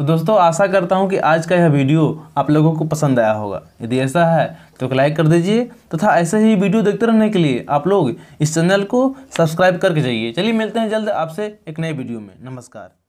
तो दोस्तों, आशा करता हूँ कि आज का यह वीडियो आप लोगों को पसंद आया होगा। यदि ऐसा है तो एक लाइक कर दीजिए तथा ऐसे ही वीडियो देखते रहने के लिए आप लोग इस चैनल को सब्सक्राइब करके जाइए। चलिए, मिलते हैं जल्द आपसे एक नए वीडियो में। नमस्कार।